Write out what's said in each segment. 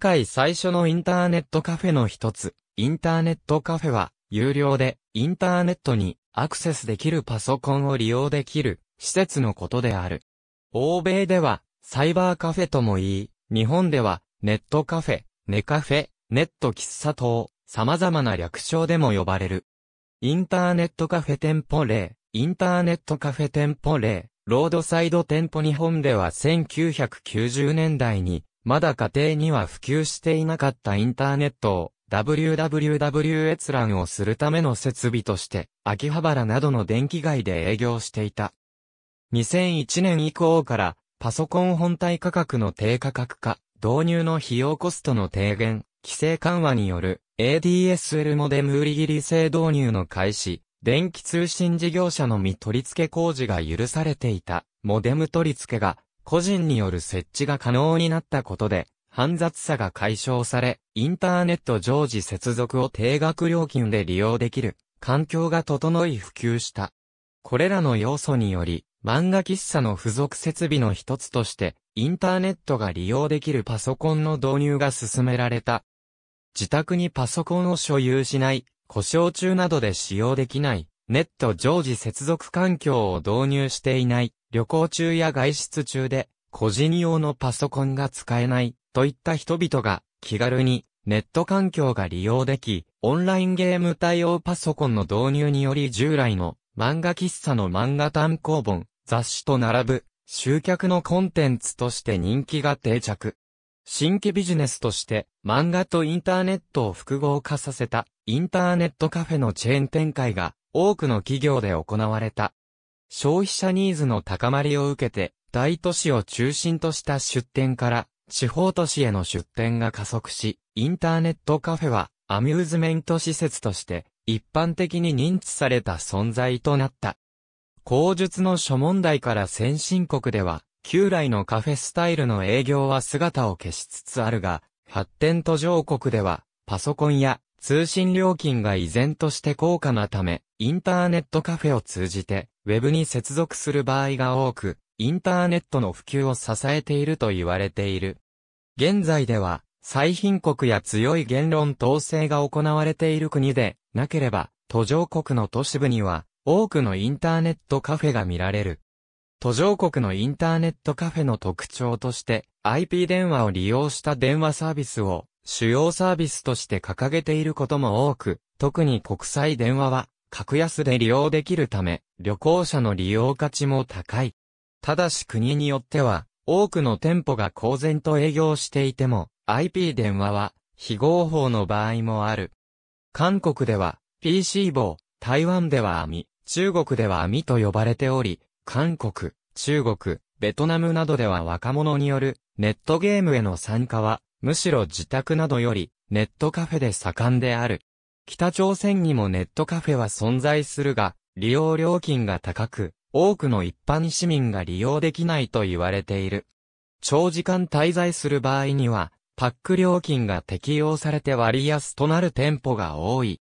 界最初のインターネットカフェの一つ、インターネットカフェは、有料で、インターネットにアクセスできるパソコンを利用できる施設のことである。欧米では、サイバーカフェとも言い、日本では、ネットカフェ、ネカフェ、ネット喫茶等、様々な略称でも呼ばれる。インターネットカフェ店舗例、インターネットカフェ店舗例、ロードサイド店舗日本では1990年代に、まだ家庭には普及していなかったインターネットを www 閲覧をするための設備として、秋葉原などの電気街で営業していた。2001年以降から、パソコン本体価格の低価格化、導入の費用コストの低減、規制緩和による ADSL モデム売り切り制導入の開始、電気通信事業者のみ取り付け工事が許されていた、モデム取り付けが、個人による設置が可能になったことで、煩雑さが解消され、インターネット常時接続を低額料金で利用できる、環境が整い普及した。これらの要素により、漫画喫茶の付属設備の一つとして、インターネットが利用できるパソコンの導入が進められた。自宅にパソコンを所有しない、故障中などで使用できない、ネット常時接続環境を導入していない、旅行中や外出中で、個人用のパソコンが使えない、といった人々が気軽にネット環境が利用でき、オンラインゲーム対応パソコンの導入により従来の漫画喫茶の漫画単行本、雑誌と並ぶ集客のコンテンツとして人気が定着。新規ビジネスとして漫画とインターネットを複合化させたインターネットカフェのチェーン展開が多くの企業で行われた。消費者ニーズの高まりを受けて大都市を中心とした出店から地方都市への出店が加速し、インターネットカフェはアミューズメント施設として一般的に認知された存在となった。口述の諸問題から先進国では、旧来のカフェスタイルの営業は姿を消しつつあるが、発展途上国では、パソコンや通信料金が依然として高価なため、インターネットカフェを通じて、ウェブに接続する場合が多く、インターネットの普及を支えていると言われている。現在では、最貧国や強い言論統制が行われている国で、なければ、途上国の都市部には、多くのインターネットカフェが見られる。途上国のインターネットカフェの特徴として、IP 電話を利用した電話サービスを主要サービスとして掲げていることも多く、特に国際電話は格安で利用できるため、旅行者の利用価値も高い。ただし国によっては、多くの店舗が公然と営業していても、IP 電話は非合法の場合もある。韓国では PC 棒、台湾では網、中国では網と呼ばれており、韓国、中国、ベトナムなどでは若者によるネットゲームへの参加は、むしろ自宅などよりネットカフェで盛んである。北朝鮮にもネットカフェは存在するが、利用料金が高く、多くの一般市民が利用できないと言われている。長時間滞在する場合には、パック料金が適用されて割安となる店舗が多い。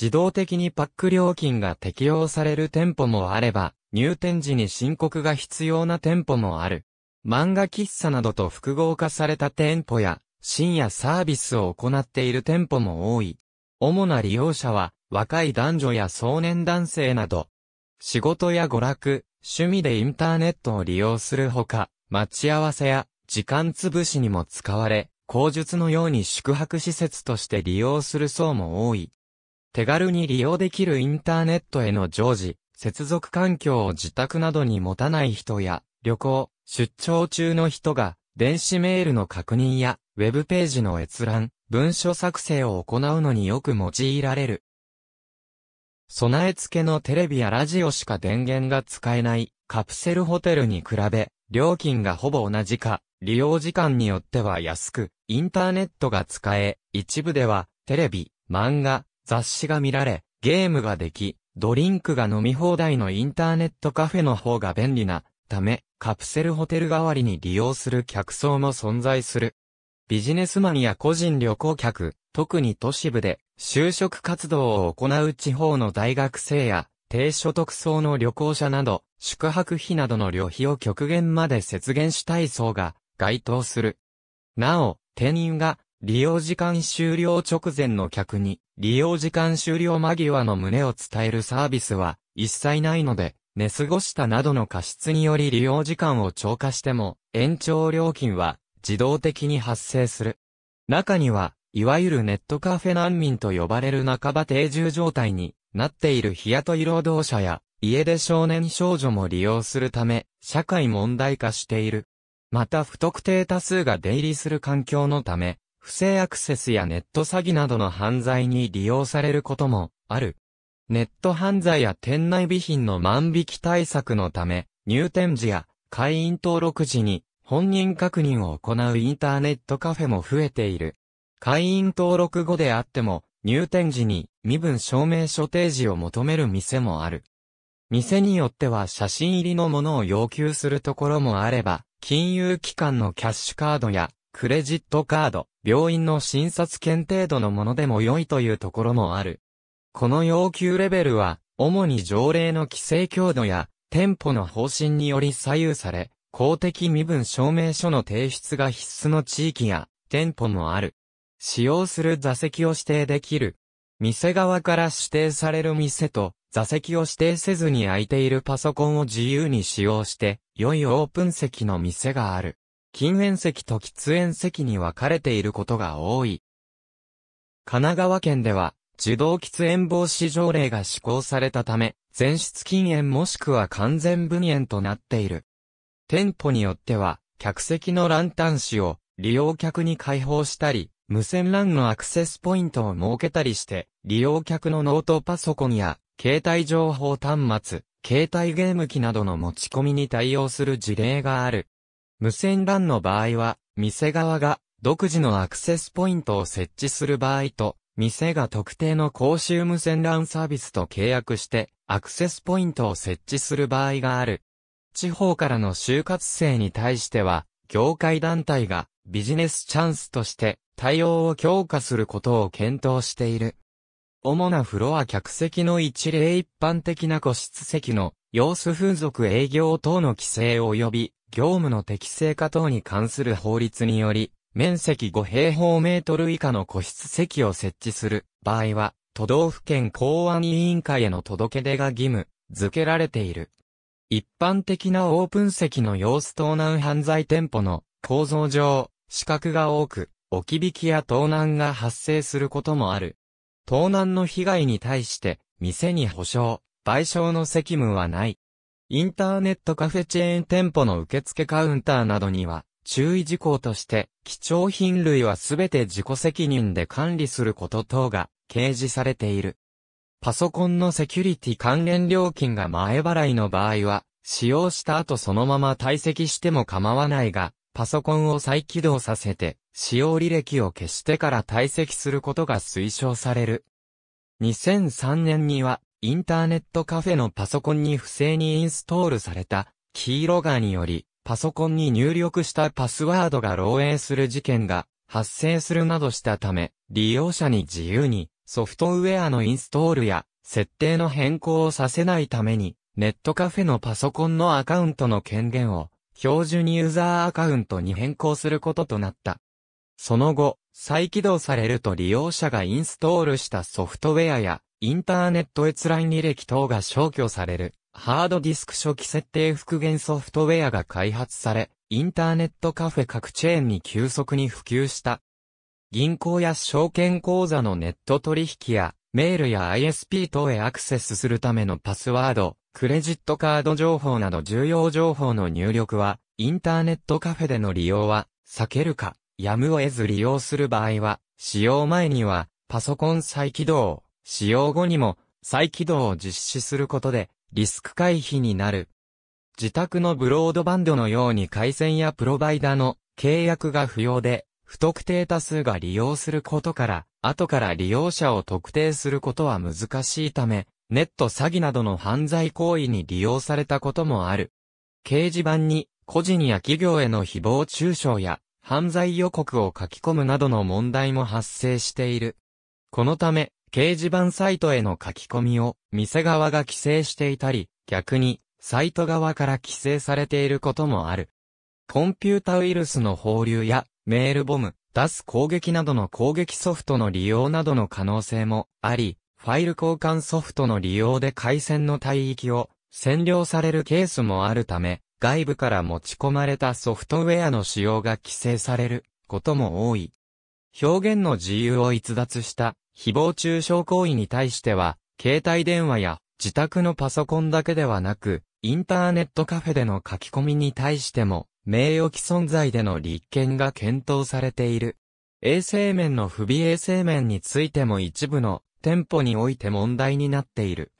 自動的にパック料金が適用される店舗もあれば、入店時に申告が必要な店舗もある。漫画喫茶などと複合化された店舗や、深夜サービスを行っている店舗も多い。主な利用者は、若い男女や壮年男性など、仕事や娯楽、趣味でインターネットを利用するほか、待ち合わせや時間潰しにも使われ、口述のように宿泊施設として利用する層も多い。手軽に利用できるインターネットへの常時、接続環境を自宅などに持たない人や、旅行、出張中の人が、電子メールの確認や、ウェブページの閲覧、文書作成を行うのによく用いられる。備え付けのテレビやラジオしか電源が使えないカプセルホテルに比べ、料金がほぼ同じか、利用時間によっては安く、インターネットが使え、一部では、テレビ、漫画、雑誌が見られ、ゲームができ、ドリンクが飲み放題のインターネットカフェの方が便利なため、カプセルホテル代わりに利用する客層も存在する。ビジネスマンや個人旅行客、特に都市部で就職活動を行う地方の大学生や低所得層の旅行者など、宿泊費などの旅費を極限まで節減したい層が該当する。なお、店員が利用時間終了直前の客に、利用時間終了間際の旨を伝えるサービスは、一切ないので、寝過ごしたなどの過失により利用時間を超過しても、延長料金は、自動的に発生する。中には、いわゆるネットカフェ難民と呼ばれる半ば定住状態になっている日雇い労働者や、家出少年少女も利用するため、社会問題化している。また不特定多数が出入りする環境のため、不正アクセスやネット詐欺などの犯罪に利用されることもある。ネット犯罪や店内備品の万引き対策のため、入店時や会員登録時に本人確認を行うインターネットカフェも増えている。会員登録後であっても、入店時に身分証明書提示を求める店もある。店によっては写真入りのものを要求するところもあれば、金融機関のキャッシュカードやクレジットカード、病院の診察券程度のものでも良いというところもある。この要求レベルは、主に条例の規制強度や、店舗の方針により左右され、公的身分証明書の提出が必須の地域や、店舗もある。使用する座席を指定できる。店側から指定される店と、座席を指定せずに空いているパソコンを自由に使用して、良いオープン席の店がある。禁煙席と喫煙席に分かれていることが多い。神奈川県では、受動喫煙防止条例が施行されたため、全室禁煙もしくは完全分煙となっている。店舗によっては、客席のランタン紙を利用客に開放したり、無線 LAN のアクセスポイントを設けたりして、利用客のノートパソコンや、携帯情報端末、携帯ゲーム機などの持ち込みに対応する事例がある。無線 LAN の場合は、店側が独自のアクセスポイントを設置する場合と、店が特定の公衆無線 LAN サービスと契約して、アクセスポイントを設置する場合がある。地方からの就活生に対しては、業界団体がビジネスチャンスとして対応を強化することを検討している。主なフロア客席の一例一般的な個室席の様子風俗営業等の規制及び業務の適正化等に関する法律により、面積5平方メートル以下の個室席を設置する場合は、都道府県公安委員会への届け出が義務、付けられている。一般的なオープン席の様子盗難犯罪店舗の構造上、資格が多く、置き引きや盗難が発生することもある。盗難の被害に対して、店に保証、賠償の責務はない。インターネットカフェチェーン店舗の受付カウンターなどには、注意事項として、貴重品類はすべて自己責任で管理すること等が掲示されている。パソコンのセキュリティ関連料金が前払いの場合は、使用した後そのまま退席しても構わないが、パソコンを再起動させて、使用履歴を消してから退席することが推奨される。2003年には、インターネットカフェのパソコンに不正にインストールされた、キーロガーにより、パソコンに入力したパスワードが漏洩する事件が発生するなどしたため、利用者に自由にソフトウェアのインストールや設定の変更をさせないために、ネットカフェのパソコンのアカウントの権限を標準ユーザーアカウントに変更することとなった。その後、再起動されると利用者がインストールしたソフトウェアやインターネット閲覧履歴等が消去される。ハードディスク初期設定復元ソフトウェアが開発され、インターネットカフェ各チェーンに急速に普及した。銀行や証券口座のネット取引やメールや ISP 等へアクセスするためのパスワード、クレジットカード情報など重要情報の入力は、インターネットカフェでの利用は、避けるか、やむを得ず利用する場合は、使用前には、パソコン再起動、使用後にも、再起動を実施することで、リスク回避になる。自宅のブロードバンドのように回線やプロバイダの契約が不要で、不特定多数が利用することから、後から利用者を特定することは難しいため、ネット詐欺などの犯罪行為に利用されたこともある。掲示板に個人や企業への誹謗中傷や犯罪予告を書き込むなどの問題も発生している。このため、掲示板サイトへの書き込みを店側が規制していたり、逆にサイト側から規制されていることもある。コンピュータウイルスの放流やメールボム、出す攻撃などの攻撃ソフトの利用などの可能性もあり、ファイル交換ソフトの利用で回線の帯域を占領されるケースもあるため、外部から持ち込まれたソフトウェアの使用が規制されることも多い。表現の自由を逸脱した誹謗中傷行為に対しては、携帯電話や自宅のパソコンだけではなく、インターネットカフェでの書き込みに対しても、名誉毀損罪での立件が検討されている。衛生面の不備衛生面についても一部の店舗において問題になっている。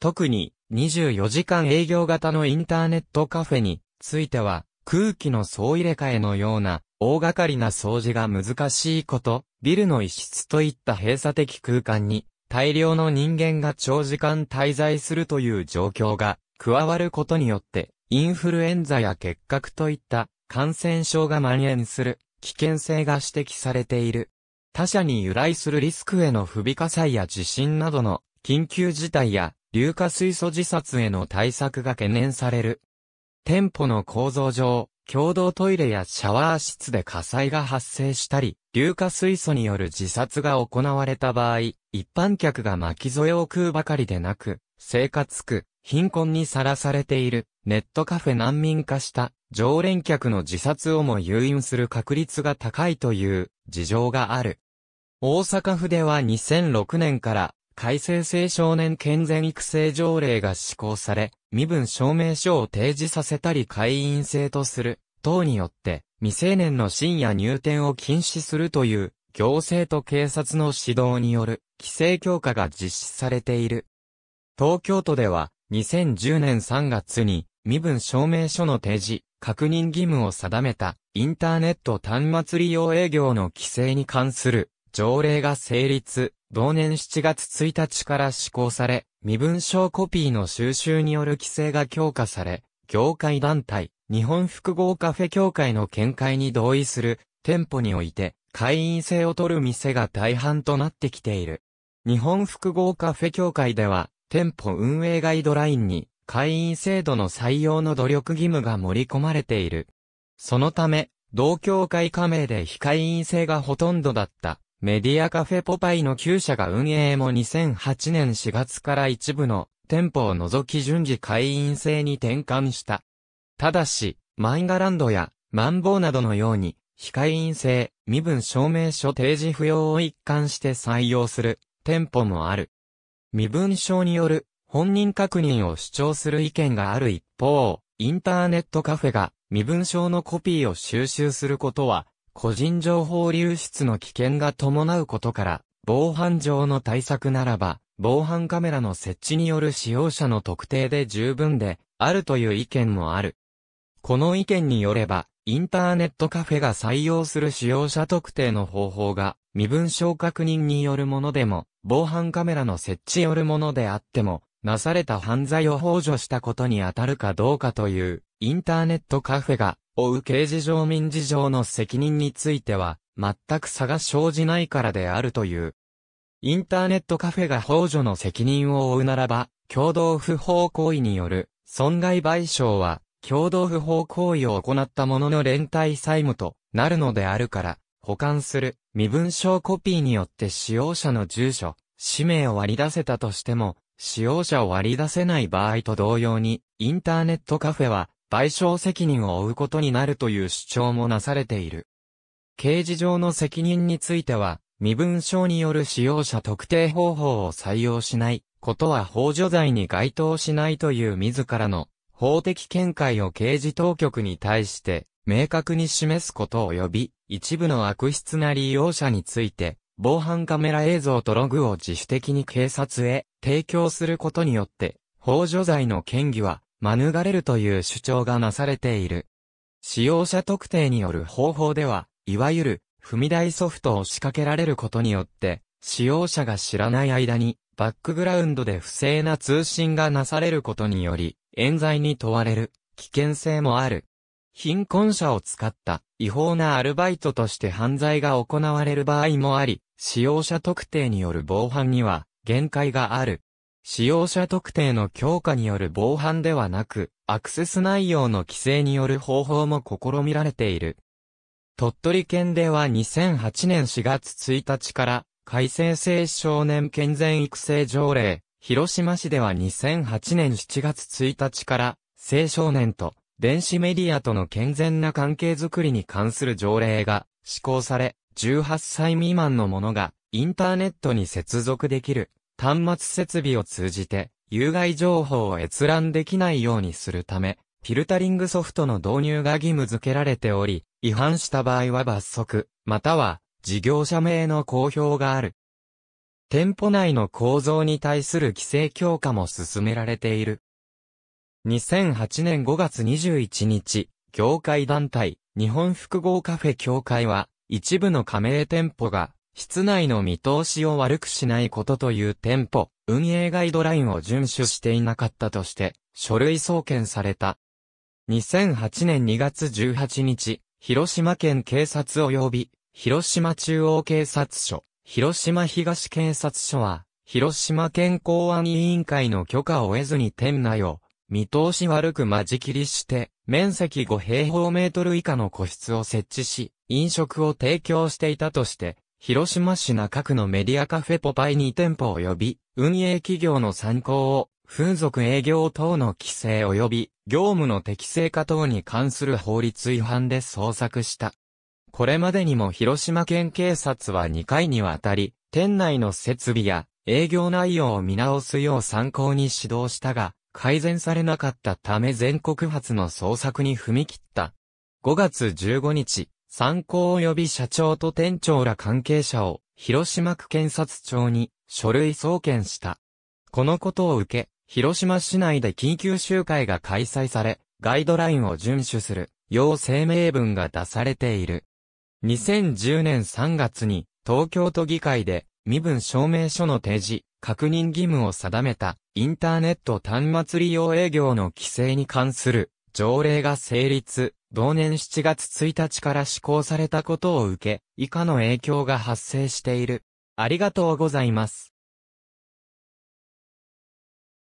特に24時間営業型のインターネットカフェについては空気の総入れ替えのような大掛かりな掃除が難しいこと、ビルの一室といった閉鎖的空間に大量の人間が長時間滞在するという状況が加わることによってインフルエンザや結核といった感染症が蔓延する危険性が指摘されている。他者に由来するリスクへの不備火災や地震などの緊急事態や硫化水素自殺への対策が懸念される。店舗の構造上、共同トイレやシャワー室で火災が発生したり、硫化水素による自殺が行われた場合、一般客が巻き添えを食うばかりでなく、生活苦、貧困にさらされている、ネットカフェ難民化した常連客の自殺をも誘引する確率が高いという事情がある。大阪府では2006年から改正青少年健全育成条例が施行され、身分証明書を提示させたり会員制とする等によって未成年の深夜入店を禁止するという行政と警察の指導による規制強化が実施されている。東京都では2010年3月に身分証明書の提示、確認義務を定めたインターネット端末利用営業の規制に関する条例が成立、同年7月1日から施行され、身分証コピーの収集による規制が強化され、業界団体、日本複合カフェ協会の見解に同意する店舗において会員制を取る店が大半となってきている。日本複合カフェ協会では店舗運営ガイドラインに会員制度の採用の努力義務が盛り込まれている。そのため、同協会加盟で非会員制がほとんどだったメディアカフェポパイの9社が運営も2008年4月から一部の店舗を除き順次会員制に転換した。ただし、マイガランドやマンボウなどのように、非会員制、身分証明書提示不要を一貫して採用する店舗もある。身分証による本人確認を主張する意見がある一方、インターネットカフェが身分証のコピーを収集することは、個人情報流出の危険が伴うことから、防犯上の対策ならば、防犯カメラの設置による使用者の特定で十分で、あるという意見もある。この意見によれば、インターネットカフェが採用する使用者特定の方法が、身分証確認によるものでも、防犯カメラの設置によるものであっても、なされた犯罪を幇助したことに当たるかどうかという、インターネットカフェが、負う刑事上民事上の責任については、全く差が生じないからであるという。インターネットカフェが幇助の責任を負うならば、共同不法行為による損害賠償は共同不法行為を行った者の連帯債務となるのであるから、保管する身分証コピーによって使用者の住所、氏名を割り出せたとしても、使用者を割り出せない場合と同様に、インターネットカフェは賠償責任を負うことになるという主張もなされている。刑事上の責任については、身分証による使用者特定方法を採用しないことは法助罪に該当しないという自らの法的見解を刑事当局に対して明確に示すことを及び、一部の悪質な利用者について、防犯カメラ映像とログを自主的に警察へ提供することによって、法助罪の嫌疑は免れるという主張がなされている。使用者特定による方法では、いわゆる踏み台ソフトを仕掛けられることによって、使用者が知らない間に、バックグラウンドで不正な通信がなされることにより、冤罪に問われる危険性もある。貧困者を使った違法なアルバイトとして犯罪が行われる場合もあり、使用者特定による防犯には限界がある。使用者特定の強化による防犯ではなく、アクセス内容の規制による方法も試みられている。鳥取県では2008年4月1日から改正青少年健全育成条例、広島市では2008年7月1日から青少年と電子メディアとの健全な関係づくりに関する条例が施行され、18歳未満の者がインターネットに接続できる端末設備を通じて有害情報を閲覧できないようにするため、フィルタリングソフトの導入が義務付けられており、違反した場合は罰則、または事業者名の公表がある。店舗内の構造に対する規制強化も進められている。2008年5月21日、業界団体、日本複合カフェ協会は、一部の加盟店舗が、室内の見通しを悪くしないことという店舗、運営ガイドラインを遵守していなかったとして、書類送検された。2008年2月18日、広島県警察及び、広島中央警察署、広島東警察署は、広島県公安委員会の許可を得ずに店内を、見通し悪く間仕切りして、面積5平方メートル以下の個室を設置し、飲食を提供していたとして、広島市中区のメディアカフェポパイ2店舗及び、運営企業の参考を、風俗営業等の規制及び、業務の適正化等に関する法律違反で捜索した。これまでにも広島県警察は2回にわたり、店内の設備や営業内容を見直すよう参考に指導したが、改善されなかったため全国発の捜索に踏み切った。5月15日、参考及び社長と店長ら関係者を広島区検察庁に書類送検した。このことを受け、広島市内で緊急集会が開催され、ガイドラインを遵守する、要声明文が出されている。2010年3月に、東京都議会で、身分証明書の提示、確認義務を定めた、インターネット端末利用営業の規制に関する条例が成立、同年7月1日から施行されたことを受け、以下の影響が発生している。ありがとうございます。